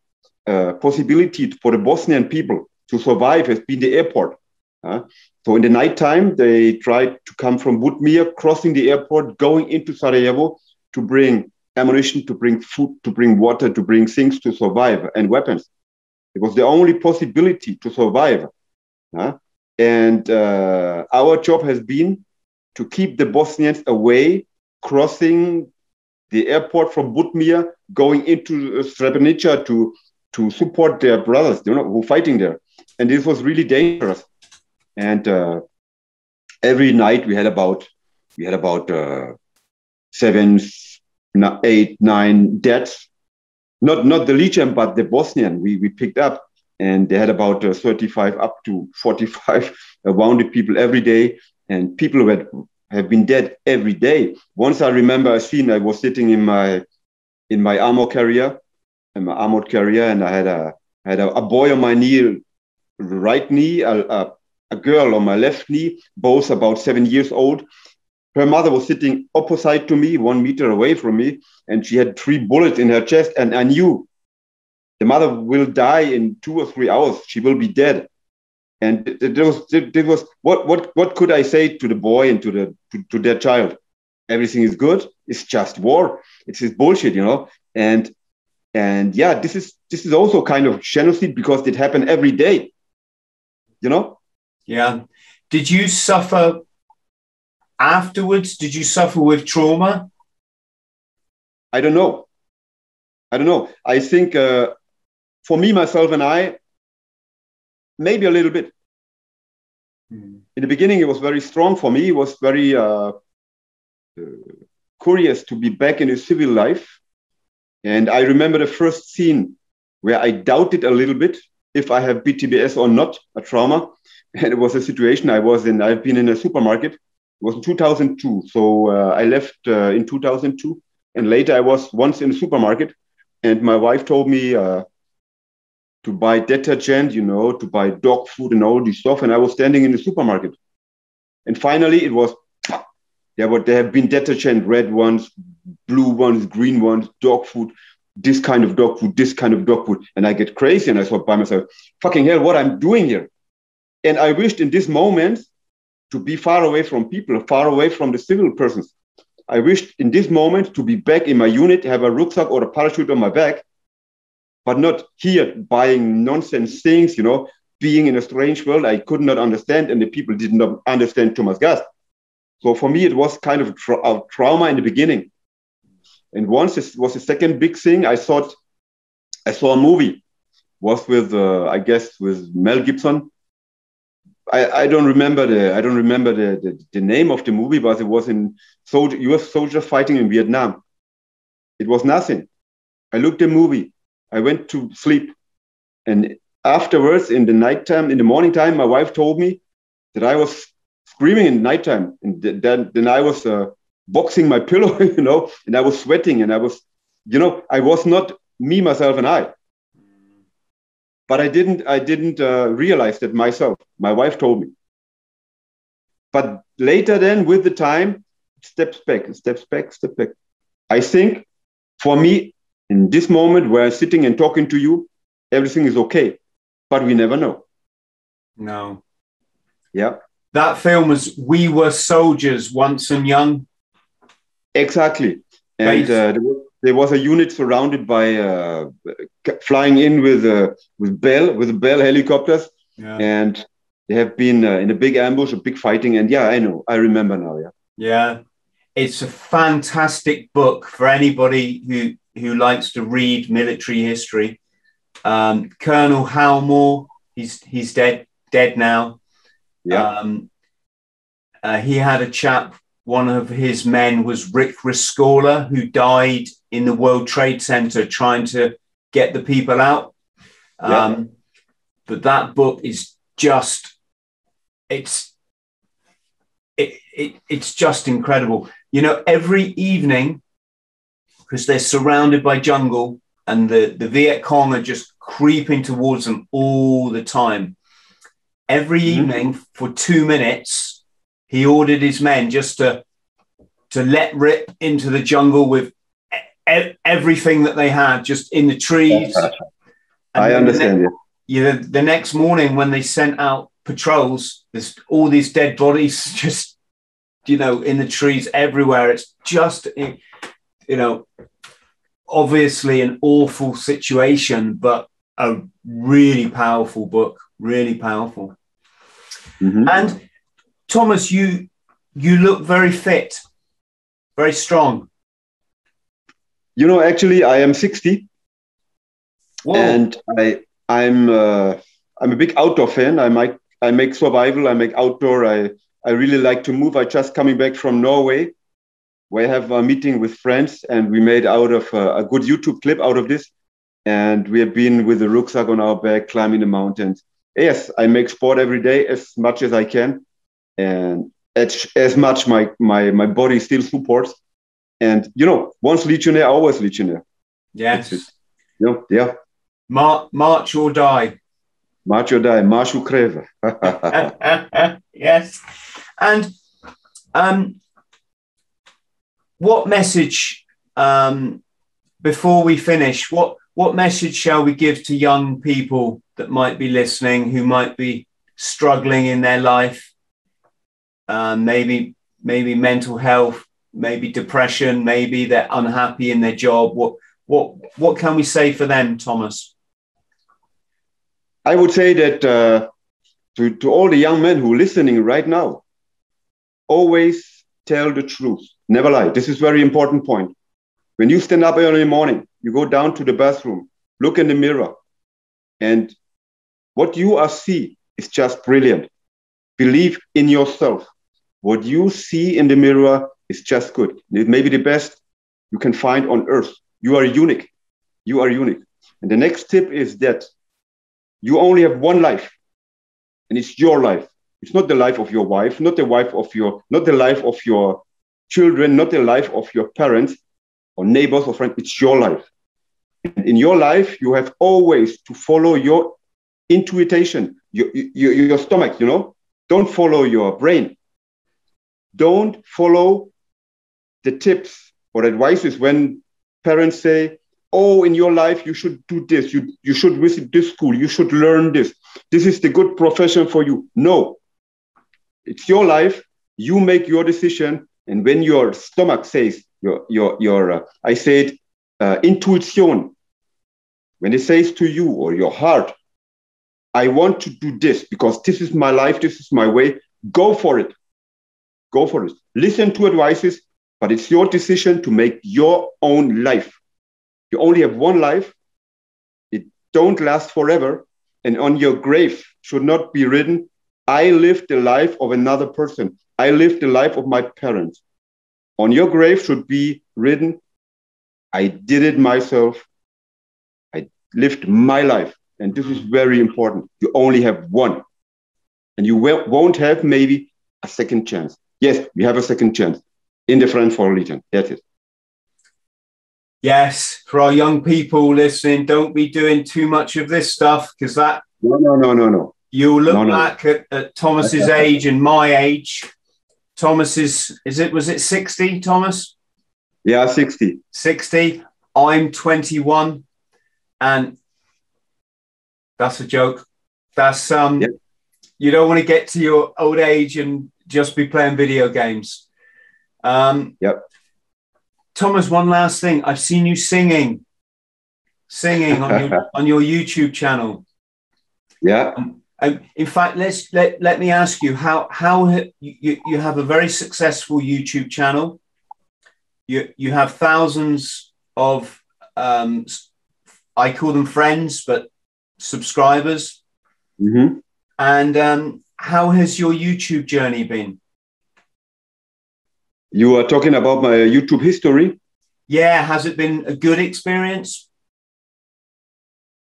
uh, possibility for the Bosnian people to survive has been the airport. Uh, so in the nighttime, they tried to come from Butmir, crossing the airport, going into Sarajevo to bring ammunition, to bring food, to bring water, to bring things to survive, and weapons. It was the only possibility to survive. Uh, and uh, our job has been to keep the Bosnians away crossing the airport from Butmir, going into uh, Srebrenica to to support their brothers, you know, who are fighting there. And this was really dangerous. And uh, every night we had about we had about uh, seven, eight, nine deaths. Not not the Legion, but the Bosnian we we picked up, and they had about uh, 35 up to 45 wounded people every day, and people were have been dead every day. Once I remember a scene, I was sitting in my in my armor carrier, in my armored carrier, and I had a I had a, a boy on my knee, right knee, a, a, a girl on my left knee, both about seven years old. Her mother was sitting opposite to me, one meter away from me, and she had three bullets in her chest. And I knew the mother will die in two or three hours. She will be dead and there was there was what what what could I say to the boy and to the to, to their child? Everything is good. It's just war. It's just bullshit, you know. And and yeah, this is this is also kind of genocide because it happened every day. You know? Yeah. Did you suffer afterwards? Did you suffer with trauma? I don't know. I don't know. I think uh, for me, myself, and I, maybe a little bit. Mm. In the beginning, it was very strong for me. It was very uh, uh, curious to be back in a civil life. And I remember the first scene where I doubted a little bit if I have PTBS or not, a trauma. [LAUGHS] And it was a situation I was in. I've been in a supermarket. It was in 2002. So uh, I left uh, in 2002. And later I was once in a supermarket. And my wife told me uh, to buy detergent, you know, to buy dog food and all this stuff. And I was standing in the supermarket. And finally it was yeah, but there have been detergent, red ones, blue ones, green ones, dog food, this kind of dog food, this kind of dog food. And I get crazy and I thought by myself, fucking hell, what I'm doing here. And I wished in this moment to be far away from people, far away from the civil persons. I wished in this moment to be back in my unit, have a rucksack or a parachute on my back, but not here buying nonsense things, you know, being in a strange world I could not understand, and the people did not understand Thomas Gast. So for me, it was kind of tra- a trauma in the beginning. And once it was the second big thing, I thought I saw a movie, was with uh, I guess with Mel Gibson. I, I don't remember the I don't remember the, the, the name of the movie, but it was in soldier, U.S. soldiers fighting in Vietnam. It was nothing. I looked at the movie. I went to sleep, and afterwards, in the nighttime, in the morning time, my wife told me that I was screaming in nighttime. And then, then I was uh, boxing my pillow, [LAUGHS] you know, and I was sweating and I was, you know, I was not me, myself, and I. But I didn't, I didn't uh, realize that myself. My wife told me. But later, then, with the time, steps back, steps back, step back. I think for me, in this moment where I'm sitting and talking to you, everything is okay. But we never know. No. Yeah. That film was We Were Soldiers Once and Young. Exactly. And uh, there was a unit surrounded by uh, flying in with uh, with Bell with Bell helicopters, yeah. and they have been uh, in a big ambush, a big fighting, and yeah, I know, I remember now. Yeah, yeah, it's a fantastic book for anybody who who likes to read military history. Um, Colonel Hal Moore, he's he's dead dead now. Yeah. Um, uh, he had a chap, one of his men was Rick Rescorla, who died in the World Trade Center trying to get the people out. Yeah. Um, but that book is just, it's, it, it, it's just incredible. You know, every evening, because they're surrounded by jungle and the, the Viet Cong are just creeping towards them all the time every mm-hmm. evening for two minutes, he ordered his men just to to let rip into the jungle with e- everything that they had, just in the trees. [LAUGHS] I understand. The yeah, the next morning when they sent out patrols, there's all these dead bodies [LAUGHS] just, you know, in the trees everywhere. It's just, you know, obviously an awful situation, but a really powerful book, really powerful. Mm-hmm. And Thomas, you you look very fit, very strong. You know, actually, I am sixty, Whoa. and I I'm uh, I'm a big outdoor fan. I make I make survival. I make outdoor. I I really like to move. I just coming back from Norway, where I have a meeting with friends, and we made out of a, a good YouTube clip out of this, and we have been with a rucksack on our back, climbing the mountains yes, I make sport every day as much as I can, and as, as much my my my body still supports. And you know, once Legionnaire, always Legionnaire. Yes. You know, yeah. Mar- march or die. March or die. March or creve. [LAUGHS] yes. And um, what message um, before we finish? What what message shall we give to young people that might be listening who might be struggling in their life um, maybe maybe mental health maybe depression maybe they're unhappy in their job what what what can we say for them thomas I would say that uh, to, to all the young men who are listening right now, always tell the truth. Never lie. This is very important point. When you stand up early in the morning, you go down to the bathroom, look in the mirror, and what you are see is just brilliant. Believe in yourself. What you see in the mirror is just good. It may be the best you can find on earth. You are unique. You are unique. And the next tip is that you only have one life, and it's your life. It's not the life of your wife, not the wife of your, not the life of your children, not the life of your parents or neighbors or friends. It's your life. In your life, you have always to follow your intuition, your, your, your stomach, you know. Don't follow your brain. Don't follow the tips or advices when parents say, oh, in your life, you should do this, you, you should visit this school, you should learn this. This is the good profession for you. No, it's your life. You make your decision. And when your stomach says, your, your, your uh, I said, uh, intuition, when it says to you or your heart, I want to do this because this is my life, this is my way, go for it. Go for it. Listen to advices, but it's your decision to make your own life. You only have one life. It don't last forever. And on your grave should not be written, I lived the life of another person. I lived the life of my parents. On your grave should be written, I did it myself. I lived my life. And this is very important. You only have one. And you won't have maybe a second chance. Yes, we have a second chance in the French Foreign Legion. That's it. Yes, for our young people listening, don't be doing too much of this stuff because that. No, no, no, no, no. You'll look no, no. back at, at Thomas's age and my age. Thomas is, is it, was it 60, Thomas? Yeah, 60. 60. I'm 21. And that's a joke. That's, um, yep. you don't want to get to your old age and just be playing video games. Um, yep. Thomas, one last thing. I've seen you singing, singing on your, [LAUGHS] on your YouTube channel. Yeah. Um, um, in fact, let's let, let me ask you how how you, you have a very successful YouTube channel. You you have thousands of um, I call them friends, but subscribers. Mm-hmm. And um, how has your YouTube journey been? You are talking about my YouTube history. Yeah, has it been a good experience?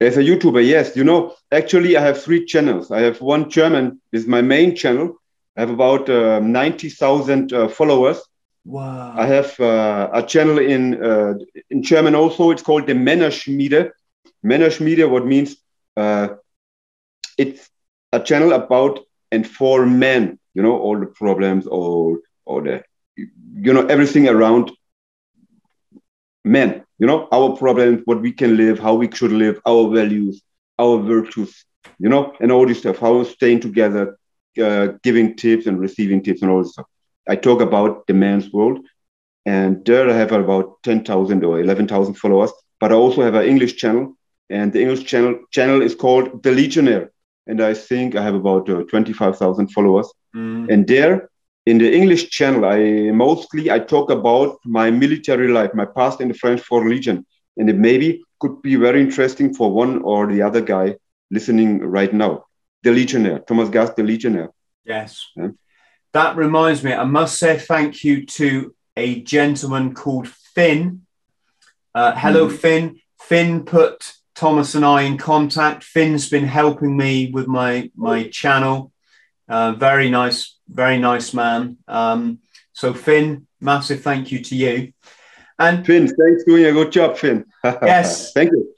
As a YouTuber, yes. You know, actually, I have three channels. I have one German, is my main channel. I have about uh, 90,000 uh, followers. Wow. I have uh, a channel in uh, in German also. It's called the Männerschmiede. Männerschmiede, what means uh, it's a channel about and for men. You know, all the problems, all, all the, you know, everything around men you know our problems what we can live how we should live our values our virtues you know and all this stuff how staying together uh, giving tips and receiving tips and all this stuff i talk about the man's world and there i have about 10000 or 11000 followers but i also have an english channel and the english channel channel is called the legionnaire and i think i have about uh, 25000 followers mm. and there in the English channel, I mostly I talk about my military life, my past in the French Foreign Legion, and it maybe could be very interesting for one or the other guy listening right now. The Legionnaire, Thomas Gast, the Legionnaire. Yes. Yeah. That reminds me, I must say thank you to a gentleman called Finn. Uh, hello, mm. Finn. Finn put Thomas and I in contact. Finn's been helping me with my my channel. Uh, very nice very nice man. Um, so Finn, massive thank you to you. And Finn, thanks for doing a good job, Finn. [LAUGHS] yes, thank you.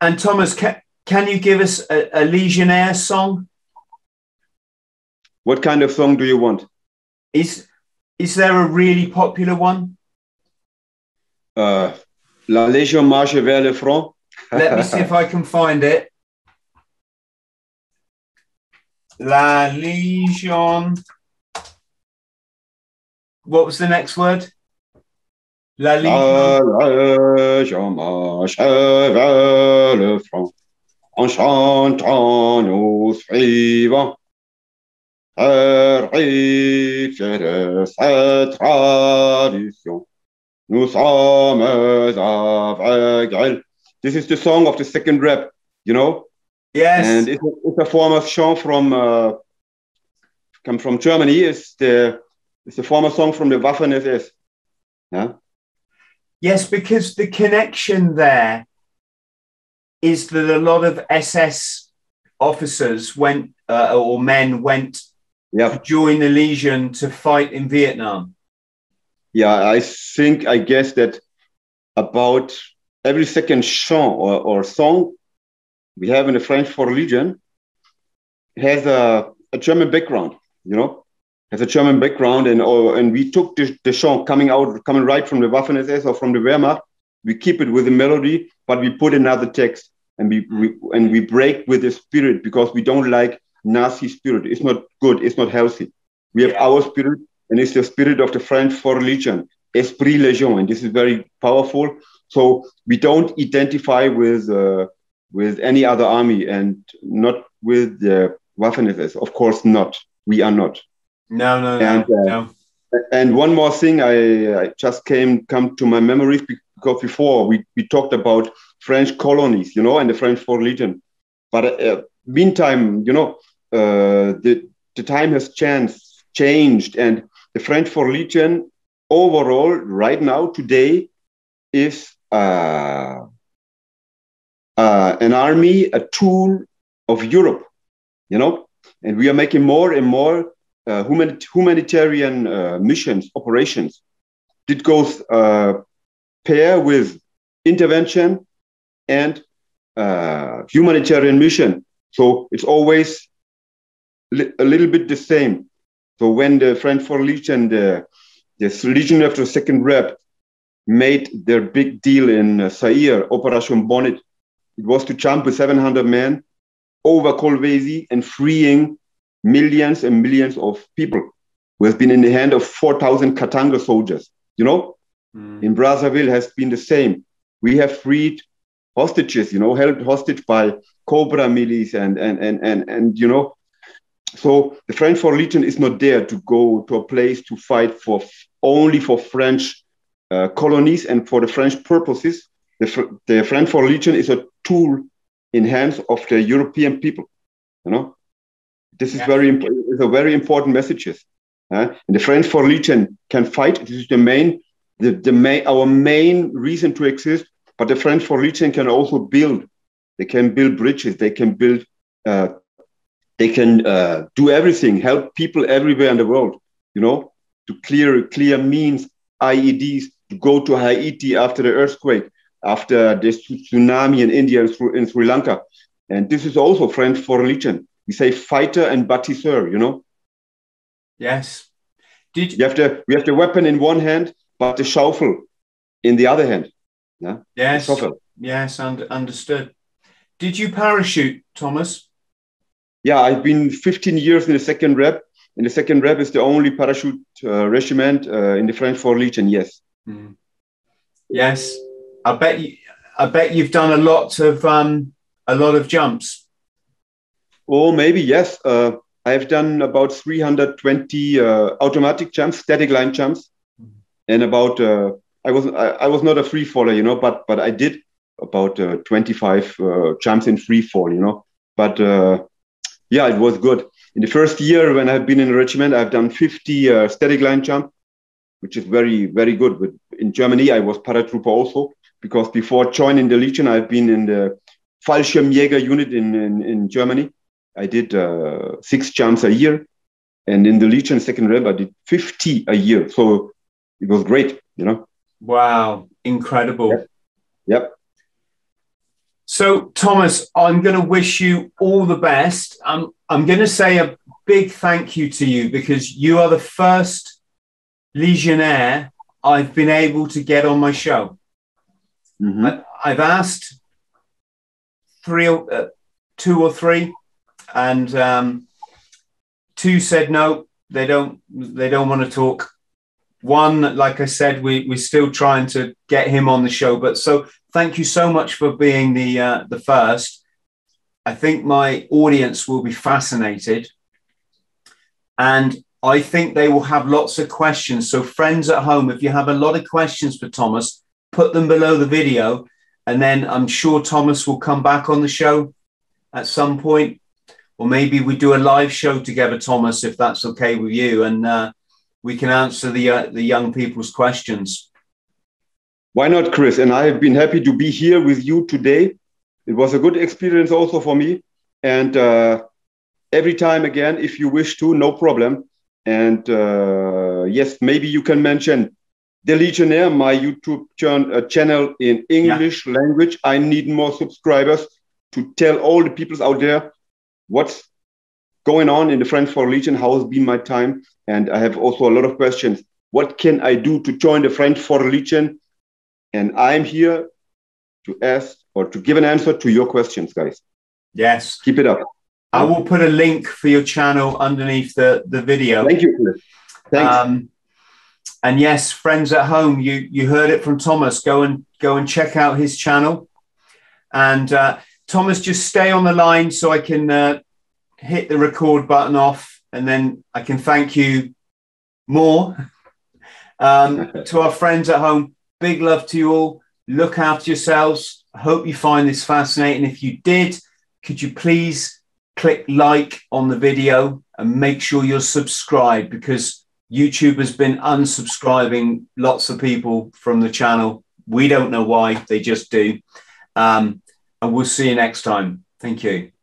And Thomas, can, can you give us a, a Legionnaire song? What kind of song do you want? Is is there a really popular one? Uh, La Légion marche vers le front. Let me see if I can find it. La Légion what was the next word? La Ligue. en chantant nous suivants. Héritiers de cette tradition, nous sommes aveugles. This is the song of the second REP, you know? Yes. And it's a, it's a former song from uh, come from Germany. It's the it's a former song from the Waffen SS. Yeah. Yes, because the connection there is that a lot of SS officers went uh, or men went Yeah. to join the Legion to fight in Vietnam. Yeah. I think I guess that about every second chant or, or song we have in the French for Legion has a, a German background, you know, has a German background. And or, and we took the, the chant coming out, coming right from the Waffen SS or from the Wehrmacht. We keep it with the melody, but we put another text and we, we and we break with the spirit because we don't like Nazi spirit. It's not good. It's not healthy. We have Yeah. our spirit, and it's the spirit of the French for Legion, Esprit Légion, and this is very powerful. So we don't identify with uh, with any other army, and not with the Waffen SS. Of course, not. We are not. No, no, no, And, uh, no. And one more thing, I, I just came come to my memories because before we, we talked about French colonies, you know, and the French for Legion. But uh, meantime, you know, uh, the the time has changed, changed, and the French for Legion overall, right now, today, is an army, a tool of Europe, you know, and we are making more and more uh, humanit- humanitarian uh, missions, operations. It goes uh, pair with intervention and uh, humanitarian mission. So it's always li- a little bit the same. So when the French for Legion, the, the Legion after Second REP, made their big deal in uh, Zaire, Operation Bonite, it was to jump with 700 men over Kolwezi and freeing millions and millions of people who have been in the hand of 4,000 Katanga soldiers. You know, Mm. in Brazzaville has been the same. We have freed hostages, you know, held hostage by Cobra milice and and and and and you know. So the French for Legion is not there to go to a place to fight for only for French uh, colonies and for the French purposes. The, Fr- the French for Legion is a tool in hands of the European people. You know, this is Yeah. very important. It's a very important messages. Uh, and the French for Legion can fight. This is the main the, the main, our main reason to exist. But the French for Legion can also build. They can build bridges. They can build. Uh, they can uh, do everything. Help people everywhere in the world. You know, to clear clear means IEDs to go to Haiti after the earthquake, after the tsunami in India and Sri- in Sri Lanka. And this is also French for Legion. We say fighter and bâtisseur. You know, Yes. Did you have the we have the weapon in one hand, but the shuffle in the other hand. Yeah, yes, yes, und- understood. Did you parachute, Thomas? Yeah, I've been 15 years in the second REP, and the second REP is the only parachute uh, regiment uh, in the French for Legion. Yes. Mm. Yes, I bet you. I bet you've done a lot of um, a lot of jumps. Oh, maybe yes. Uh, I've done about 320 uh, automatic jumps, static line jumps, and about uh, I was I, I was not a free faller, you know, but but I did about uh, 25 uh, jumps in free fall, you know. But uh, yeah, it was good. In the first year when I've been in the regiment, I've done 50 uh, static line jump, which is very very good. But in Germany, I was paratrooper also because before joining the Legion, I've been in the Fallschirmjäger unit in, in, in Germany. I did uh, six jumps a year. And in the Legion second REP, I did 50 a year. So it was great, you know? Wow, incredible. Yep. Yep. So, Thomas, I'm going to wish you all the best. I'm, I'm going to say a big thank you to you because you are the first Legionnaire I've been able to get on my show. Mhm. I, I've asked three, or- uh, two or three, and um, two said no. They don't. They don't want to talk. One, like I said, we we're still trying to get him on the show. But so thank you so much for being the uh, the first. I think my audience will be fascinated. And I think they will have lots of questions. So, friends at home, if you have a lot of questions for Thomas, put them below the video. And then I'm sure Thomas will come back on the show at some point. Or maybe we do a live show together, Thomas, if that's okay with you. And uh, we can answer the, uh, the young people's questions. Why not, Chris? And I have been happy to be here with you today. It was a good experience also for me. And uh, every time again, if you wish to, no problem. And uh, yes, maybe you can mention the Legionnaire, my YouTube uh, channel in English yeah. language. I need more subscribers to tell all the people out there what's going on in the French Foreign Legion, how has been my time. And I have also a lot of questions. What can I do to join the French Foreign Legion? And I'm here to ask or to give an answer to your questions, guys. Yes. Keep it up. I will put a link for your channel underneath the, the video. Thank you. Chris. Thanks. Um, and yes, friends at home, you you heard it from Thomas. Go and go and check out his channel. And uh, Thomas, just stay on the line so I can uh, hit the record button off, and then I can thank you more. [LAUGHS] Um, [LAUGHS] to our friends at home, big love to you all. Look after yourselves. I hope you find this fascinating. If you did, could you please click like on the video and make sure you're subscribed because YouTube has been unsubscribing lots of people from the channel. We don't know why, they just do. Um, and we'll see you next time. Thank you.